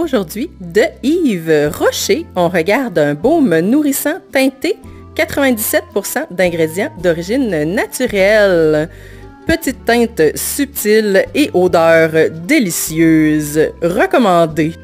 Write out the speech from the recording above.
aujourd'hui de Yves Rocher. On regarde un baume nourrissant teinté 97% d'ingrédients d'origine naturelle. Petite teinte subtile et odeur délicieuse. Recommandée.